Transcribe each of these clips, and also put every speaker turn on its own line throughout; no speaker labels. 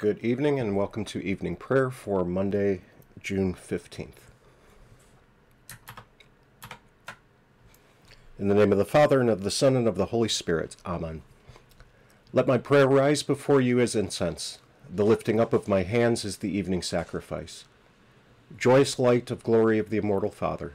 Good evening and welcome to evening prayer for Monday, June 15th. In the name of the Father, and of the Son, and of the Holy Spirit. Amen. Let my prayer rise before you as incense. The lifting up of my hands is the evening sacrifice. Joyous light of glory of the immortal Father,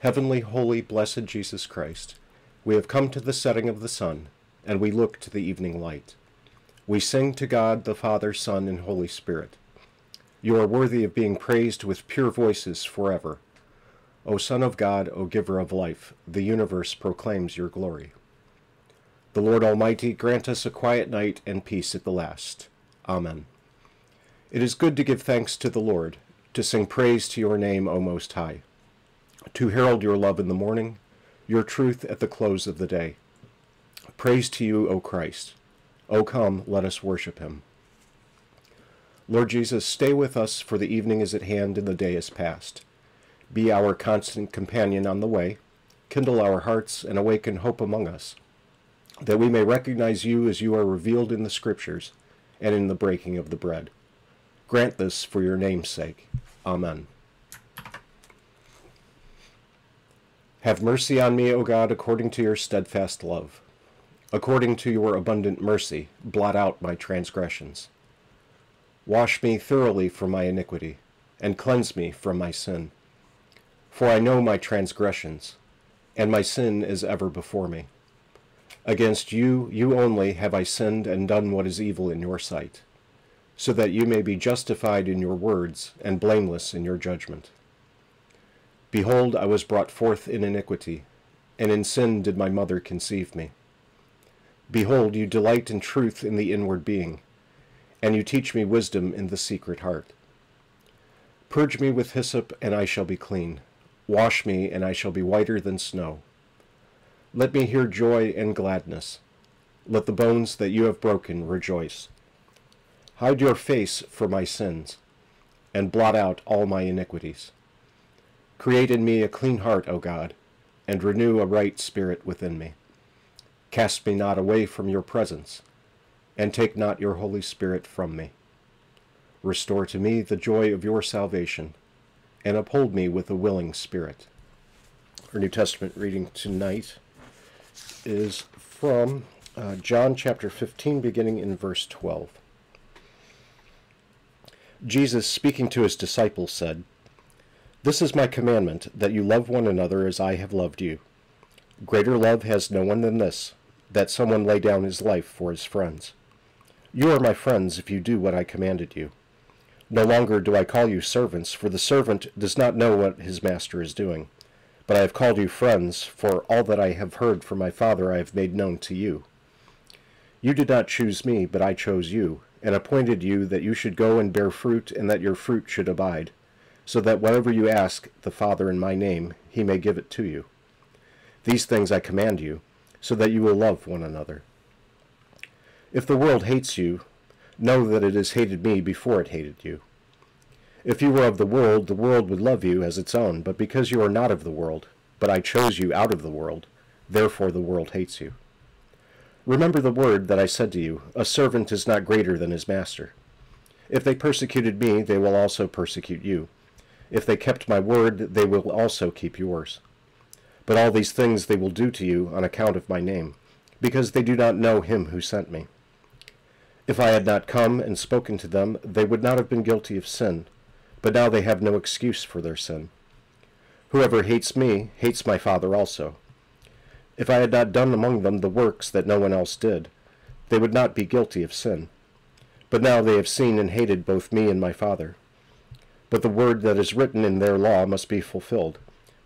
heavenly, holy, blessed Jesus Christ, we have come to the setting of the sun, and we look to the evening light. We sing to God the Father, Son, and Holy Spirit. You are worthy of being praised with pure voices forever. O Son of God, O Giver of life, the universe proclaims your glory. The Lord Almighty grant us a quiet night and peace at the last. Amen. It is good to give thanks to the Lord, to sing praise to your name, O Most High, to herald your love in the morning, your truth at the close of the day. Praise to you, O Christ. O come, let us worship him. Lord Jesus, stay with us, for the evening is at hand and the day is past. Be our constant companion on the way, kindle our hearts, and awaken hope among us, that we may recognize you as you are revealed in the Scriptures and in the breaking of the bread. Grant this for your name's sake. Amen. Have mercy on me, O God, according to your steadfast love According to your abundant mercy, blot out my transgressions. Wash me thoroughly from my iniquity, and cleanse me from my sin. For I know my transgressions, and my sin is ever before me. Against you, you only, have I sinned and done what is evil in your sight, so that you may be justified in your words and blameless in your judgment. Behold, I was brought forth in iniquity, and in sin did my mother conceive me. Behold, you delight in truth in the inward being, and you teach me wisdom in the secret heart. Purge me with hyssop, and I shall be clean. Wash me, and I shall be whiter than snow. Let me hear joy and gladness. Let the bones that you have broken rejoice. Hide your face for my sins, and blot out all my iniquities. Create in me a clean heart, O God, and renew a right spirit within me. Cast me not away from your presence, and take not your Holy Spirit from me. Restore to me the joy of your salvation, and uphold me with a willing spirit. Our New Testament reading tonight is from uh, John chapter 15, beginning in verse 12. Jesus, speaking to his disciples, said, This is my commandment, that you love one another as I have loved you. Greater love has no one than this that someone lay down his life for his friends. You are my friends if you do what I commanded you. No longer do I call you servants, for the servant does not know what his master is doing. But I have called you friends, for all that I have heard from my Father I have made known to you. You did not choose me, but I chose you, and appointed you that you should go and bear fruit, and that your fruit should abide, so that whatever you ask the Father in my name, he may give it to you. These things I command you, so that you will love one another. If the world hates you, know that it has hated me before it hated you. If you were of the world, the world would love you as its own, but because you are not of the world, but I chose you out of the world, therefore the world hates you. Remember the word that I said to you, a servant is not greater than his master. If they persecuted me, they will also persecute you. If they kept my word, they will also keep yours. But all these things they will do to you on account of my name, because they do not know him who sent me. If I had not come and spoken to them, they would not have been guilty of sin, but now they have no excuse for their sin. Whoever hates me hates my Father also. If I had not done among them the works that no one else did, they would not be guilty of sin. But now they have seen and hated both me and my Father. But the word that is written in their law must be fulfilled.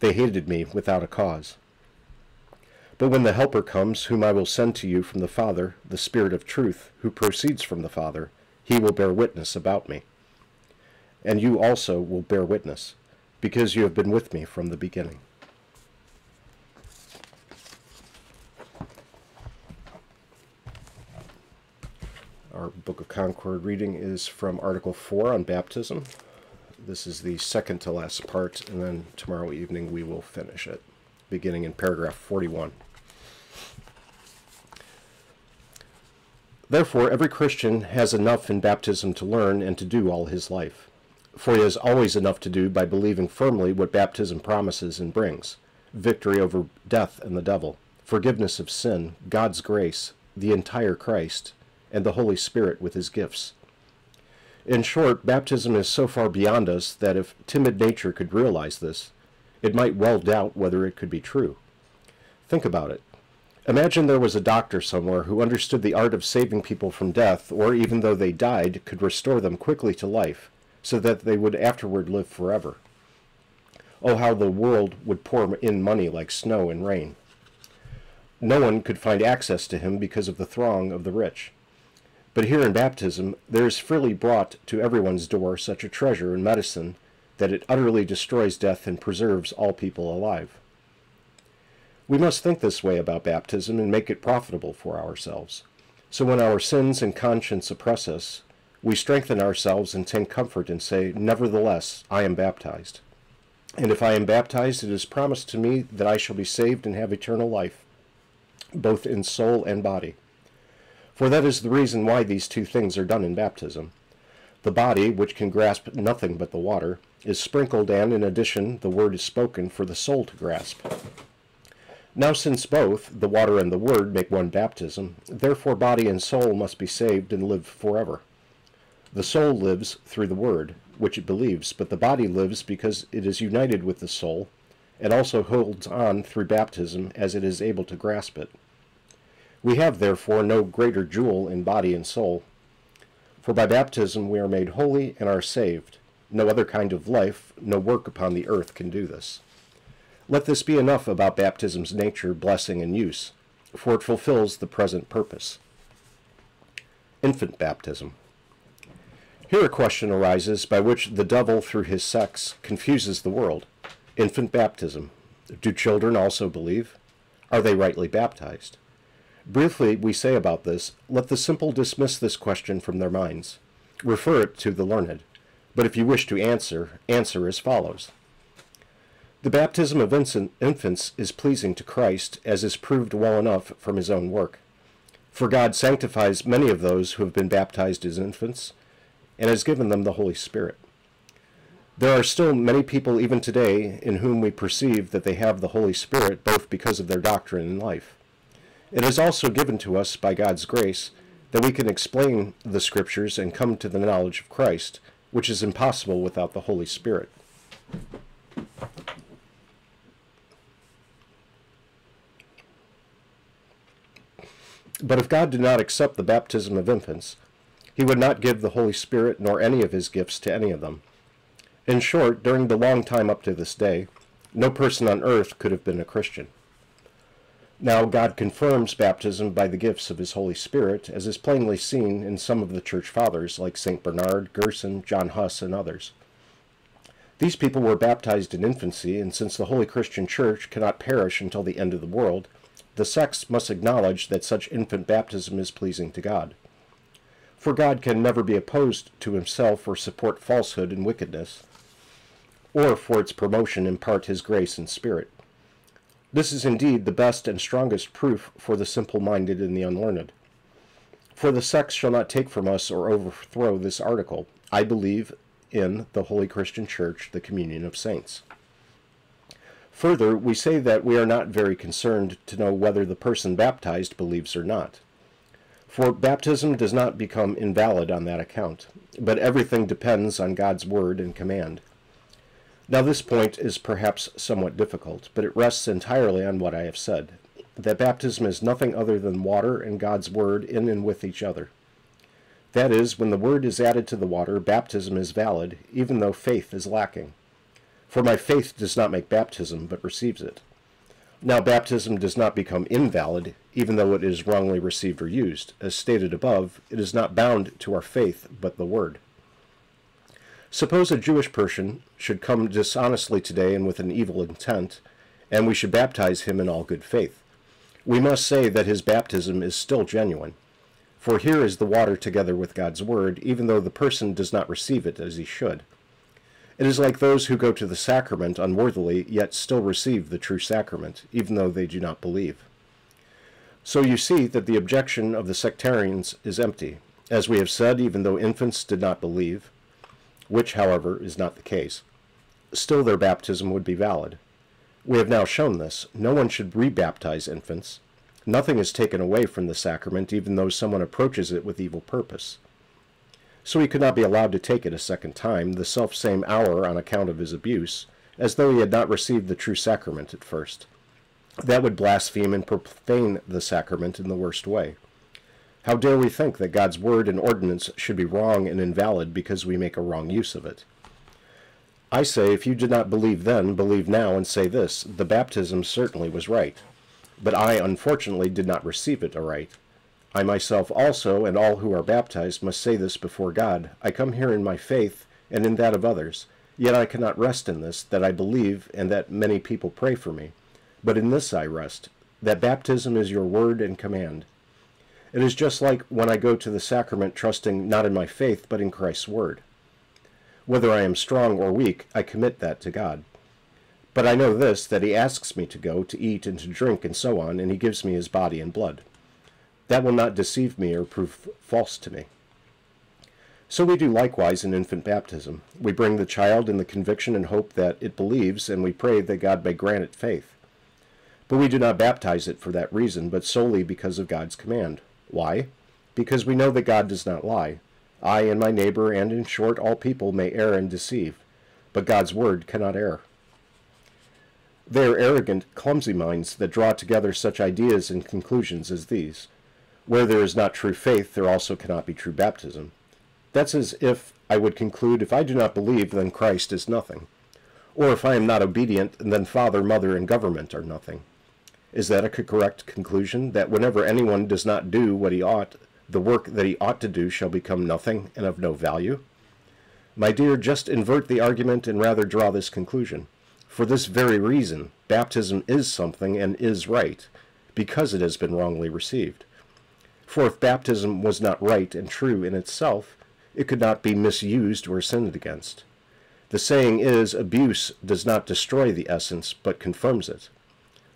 They hated me without a cause. But when the Helper comes, whom I will send to you from the Father, the Spirit of truth, who proceeds from the Father, he will bear witness about me. And you also will bear witness, because you have been with me from the beginning. Our Book of Concord reading is from Article 4 on baptism. This is the second to last part, and then tomorrow evening we will finish it, beginning in paragraph 41. Therefore, every Christian has enough in baptism to learn and to do all his life. For he has always enough to do by believing firmly what baptism promises and brings victory over death and the devil, forgiveness of sin, God's grace, the entire Christ, and the Holy Spirit with his gifts. In short, baptism is so far beyond us that if timid nature could realize this, it might well doubt whether it could be true. Think about it. Imagine there was a doctor somewhere who understood the art of saving people from death, or even though they died, could restore them quickly to life, so that they would afterward live forever. Oh, how the world would pour in money like snow and rain. No one could find access to him because of the throng of the rich. But here in baptism, there is freely brought to everyone's door such a treasure in medicine that it utterly destroys death and preserves all people alive. We must think this way about baptism and make it profitable for ourselves. So when our sins and conscience oppress us, we strengthen ourselves and take comfort and say, Nevertheless, I am baptized. And if I am baptized, it is promised to me that I shall be saved and have eternal life, both in soul and body. For that is the reason why these two things are done in baptism. The body, which can grasp nothing but the water, is sprinkled, and in addition, the word is spoken for the soul to grasp. Now, since both, the water and the word, make one baptism, therefore body and soul must be saved and live forever. The soul lives through the word, which it believes, but the body lives because it is united with the soul, and also holds on through baptism as it is able to grasp it. We have, therefore, no greater jewel in body and soul. For by baptism we are made holy and are saved. No other kind of life, no work upon the earth can do this. Let this be enough about baptism's nature, blessing, and use, for it fulfills the present purpose. Infant baptism. Here a question arises by which the devil, through his sects, confuses the world. Infant baptism. Do children also believe? Are they rightly baptized? Briefly, we say about this, let the simple dismiss this question from their minds. Refer it to the learned. But if you wish to answer, answer as follows. The baptism of infants is pleasing to Christ, as is proved well enough from his own work. For God sanctifies many of those who have been baptized as infants, and has given them the Holy Spirit. There are still many people even today in whom we perceive that they have the Holy Spirit both because of their doctrine and life. It is also given to us by God's grace that we can explain the Scriptures and come to the knowledge of Christ, which is impossible without the Holy Spirit. But if God did not accept the baptism of infants, he would not give the Holy Spirit nor any of his gifts to any of them. In short, during the long time up to this day, no person on earth could have been a Christian. Now, God confirms baptism by the gifts of his Holy Spirit, as is plainly seen in some of the church fathers, like St. Bernard, Gerson, John Huss, and others. These people were baptized in infancy, and since the Holy Christian Church cannot perish until the end of the world, the sects must acknowledge that such infant baptism is pleasing to God for God can never be opposed to himself or support falsehood and wickedness, or for its promotion impart his grace and spirit. This is indeed the best and strongest proof for the simple-minded and the unlearned. For the sects shall not take from us or overthrow this article. I believe in the Holy Christian Church, the communion of saints. Further, we say that we are not very concerned to know whether the person baptized believes or not. For baptism does not become invalid on that account, but everything depends on God's word and command. Now this point is perhaps somewhat difficult, but it rests entirely on what I have said, that baptism is nothing other than water and God's word in and with each other. That is, when the word is added to the water, baptism is valid, even though faith is lacking. For my faith does not make baptism, but receives it. Now, baptism does not become invalid, even though it is wrongly received or used. As stated above, it is not bound to our faith, but the word. Suppose a Jewish person should come dishonestly today and with an evil intent, and we should baptize him in all good faith. We must say that his baptism is still genuine. For here is the water together with God's word, even though the person does not receive it as he should. It is like those who go to the sacrament unworthily, yet still receive the true sacrament, even though they do not believe. So you see that the objection of the sectarians is empty. As we have said, even though infants did not believe, which, however, is not the case, still their baptism would be valid. We have now shown this. No one should rebaptize infants. Nothing is taken away from the sacrament, even though someone approaches it with evil purpose. So he could not be allowed to take it a second time, the self same hour on account of his abuse, as though he had not received the true sacrament at first. That would blaspheme and profane the sacrament in the worst way. How dare we think that God's word and ordinance should be wrong and invalid because we make a wrong use of it? I say, if you did not believe then, believe now and say this the baptism certainly was right. But I, unfortunately, did not receive it aright. I myself also, and all who are baptized, must say this before God I come here in my faith and in that of others. Yet I cannot rest in this, that I believe and that many people pray for me. But in this I rest, that baptism is your word and command. It is just like when I go to the sacrament trusting not in my faith, but in Christ's word. Whether I am strong or weak, I commit that to God. But I know this, that he asks me to go, to eat and to drink and so on, and he gives me his body and blood. That will not deceive me or prove false to me. So we do likewise in infant baptism. We bring the child in the conviction and hope that it believes, and we pray that God may grant it faith. But we do not baptize it for that reason, but solely because of God's command. Why? Because we know that God does not lie. I and my neighbor, and in short, all people may err and deceive, but God's word cannot err. They are arrogant, clumsy minds that draw together such ideas and conclusions as these. Where there is not true faith, there also cannot be true baptism. That's as if I would conclude, if I do not believe, then Christ is nothing. Or if I am not obedient, then father, mother, and government are nothing. Is that a correct conclusion, that whenever anyone does not do what he ought, the work that he ought to do shall become nothing and of no value? My dear, just invert the argument and rather draw this conclusion. For this very reason, baptism is something and is right, because it has been wrongly received. For if baptism was not right and true in itself, it could not be misused or sinned against. The saying is, abuse does not destroy the essence, but confirms it.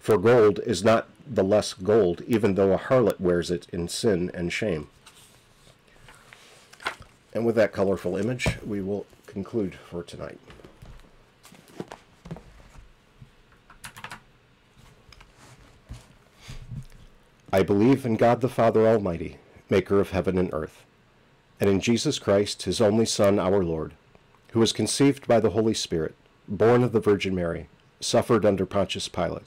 For gold is not the less gold, even though a harlot wears it in sin and shame. And with that colorful image, we will conclude for tonight. I believe in God the Father Almighty, maker of heaven and earth, and in Jesus Christ, his only Son, our Lord, who was conceived by the Holy Spirit, born of the Virgin Mary, suffered under Pontius Pilate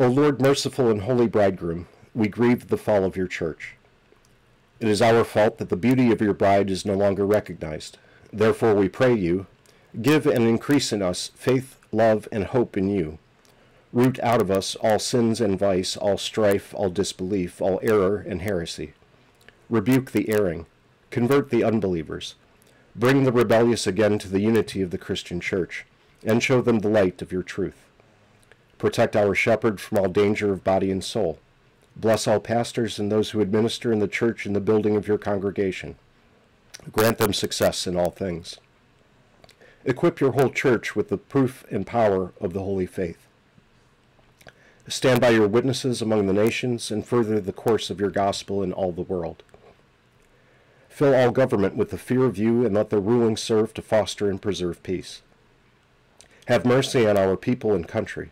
O Lord, merciful and holy bridegroom, we grieve the fall of your church. It is our fault that the beauty of your bride is no longer recognized. Therefore, we pray you, give and increase in us faith, love, and hope in you. Root out of us all sins and vice, all strife, all disbelief, all error and heresy. Rebuke the erring, convert the unbelievers, bring the rebellious again to the unity of the Christian church, and show them the light of your truth. Protect our shepherd from all danger of body and soul. Bless all pastors and those who administer in the church and the building of your congregation. Grant them success in all things. Equip your whole church with the proof and power of the holy faith. Stand by your witnesses among the nations and further the course of your gospel in all the world. Fill all government with the fear of you and let the ruling serve to foster and preserve peace. Have mercy on our people and country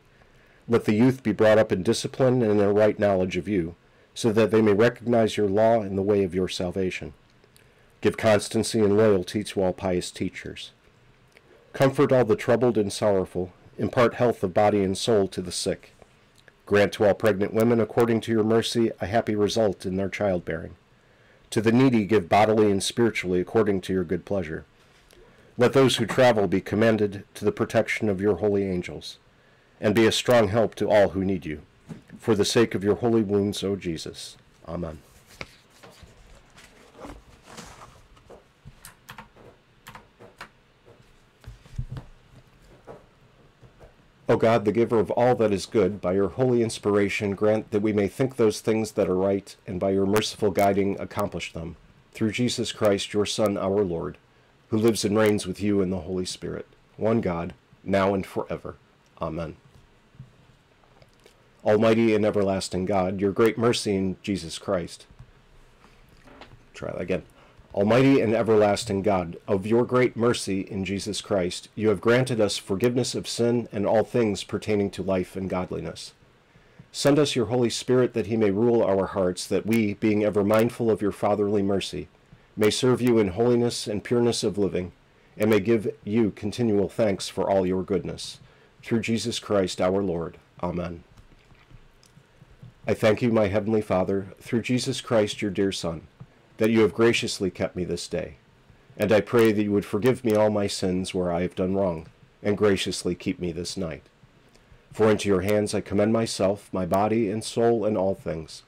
let the youth be brought up in discipline and in a right knowledge of you, so that they may recognize your law and the way of your salvation. Give constancy and loyalty to all pious teachers. Comfort all the troubled and sorrowful, impart health of body and soul to the sick. Grant to all pregnant women, according to your mercy, a happy result in their childbearing. To the needy give bodily and spiritually according to your good pleasure. Let those who travel be commended to the protection of your holy angels, and be a strong help to all who need you. For the sake of your holy wounds, O Jesus. Amen. O God, the giver of all that is good, by your holy inspiration, grant that we may think those things that are right, and by your merciful guiding accomplish them. Through Jesus Christ, your Son, our Lord, who lives and reigns with you in the Holy Spirit, one God, now and forever. Amen. Almighty and everlasting God, your great mercy in Jesus Christ. Try that again. Almighty and everlasting God, of your great mercy in Jesus Christ, you have granted us forgiveness of sin and all things pertaining to life and godliness. Send us your Holy Spirit that he may rule our hearts, that we, being ever mindful of your fatherly mercy, may serve you in holiness and pureness of living, and may give you continual thanks for all your goodness. Through Jesus Christ our Lord. Amen. I thank you, my heavenly Father, through Jesus Christ, your dear Son that you have graciously kept me this day. And I pray that you would forgive me all my sins where I have done wrong, and graciously keep me this night. For into your hands I commend myself, my body and soul, and all things.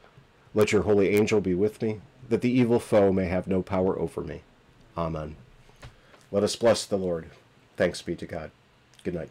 Let your holy angel be with me, that the evil foe may have no power over me. Amen. Let us bless the Lord. Thanks be to God. Good night.